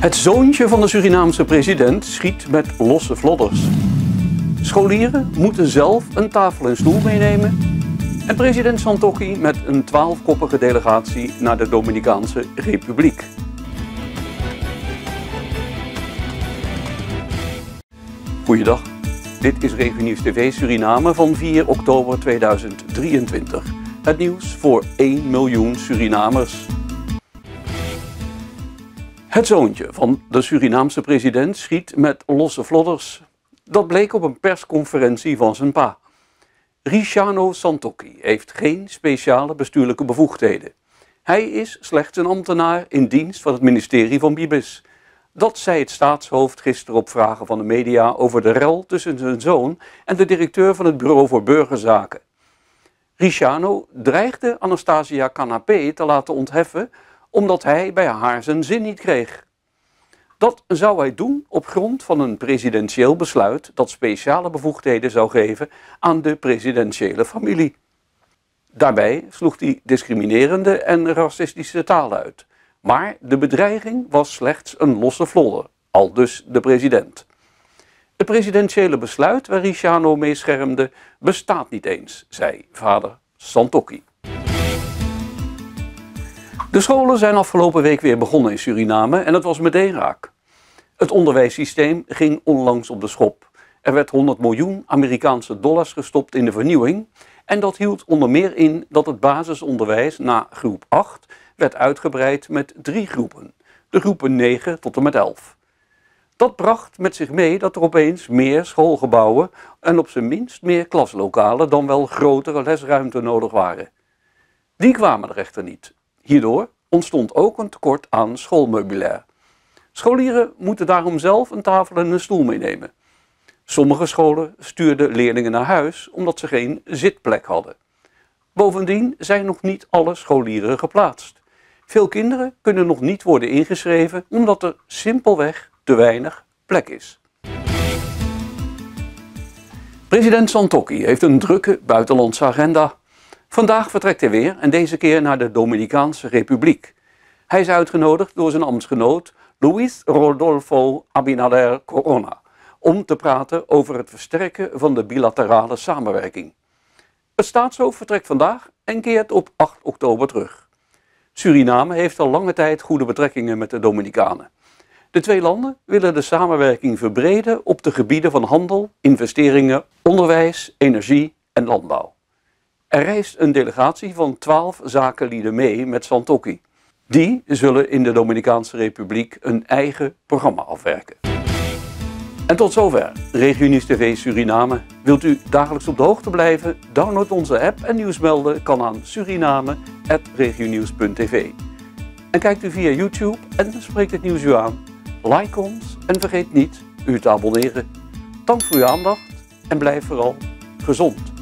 Het zoontje van de Surinaamse president schiet met losse vlodders. Scholieren moeten zelf een tafel en stoel meenemen. En president Santokki met een twaalfkoppige delegatie naar de Dominicaanse Republiek. Goeiedag, dit is Revenue TV Suriname van 4 oktober 2023. Het nieuws voor 1 miljoen Surinamers. Het zoontje van de Surinaamse president schiet met losse vlodders. Dat bleek op een persconferentie van zijn pa. Riciano Santocchi heeft geen speciale bestuurlijke bevoegdheden. Hij is slechts een ambtenaar in dienst van het ministerie van Bibis. Dat zei het staatshoofd gisteren op vragen van de media over de rel tussen zijn zoon en de directeur van het Bureau voor Burgerzaken. Riciano dreigde Anastasia Canapé te laten ontheffen omdat hij bij haar zijn zin niet kreeg. Dat zou hij doen op grond van een presidentieel besluit dat speciale bevoegdheden zou geven aan de presidentiële familie. Daarbij sloeg hij discriminerende en racistische taal uit. Maar de bedreiging was slechts een losse vlodder, al dus de president. Het presidentiële besluit waar Riciano mee schermde bestaat niet eens, zei vader Santokki. De scholen zijn afgelopen week weer begonnen in Suriname en het was meteen raak. Het onderwijssysteem ging onlangs op de schop. Er werd 100 miljoen Amerikaanse dollars gestopt in de vernieuwing en dat hield onder meer in dat het basisonderwijs na groep 8 werd uitgebreid met drie groepen, de groepen 9 tot en met 11. Dat bracht met zich mee dat er opeens meer schoolgebouwen en op zijn minst meer klaslokalen dan wel grotere lesruimte nodig waren. Die kwamen er echter niet. Hierdoor ontstond ook een tekort aan schoolmeubilair. Scholieren moeten daarom zelf een tafel en een stoel meenemen. Sommige scholen stuurden leerlingen naar huis omdat ze geen zitplek hadden. Bovendien zijn nog niet alle scholieren geplaatst. Veel kinderen kunnen nog niet worden ingeschreven omdat er simpelweg te weinig plek is. President Santokki heeft een drukke buitenlandse agenda. Vandaag vertrekt hij weer en deze keer naar de Dominicaanse Republiek. Hij is uitgenodigd door zijn ambtsgenoot Luis Rodolfo Abinader Corona om te praten over het versterken van de bilaterale samenwerking. Het staatshoofd vertrekt vandaag en keert op 8 oktober terug. Suriname heeft al lange tijd goede betrekkingen met de Dominicanen. De twee landen willen de samenwerking verbreden op de gebieden van handel, investeringen, onderwijs, energie en landbouw. Er reist een delegatie van twaalf zakenlieden mee met Santokki. Die zullen in de Dominicaanse Republiek een eigen programma afwerken. En tot zover Regionieuws TV Suriname. Wilt u dagelijks op de hoogte blijven? Download onze app en nieuws melden kan aan suriname.regionieuws.tv. En kijkt u via YouTube en spreekt het nieuws u aan. Like ons en vergeet niet u te abonneren. Dank voor uw aandacht en blijf vooral gezond.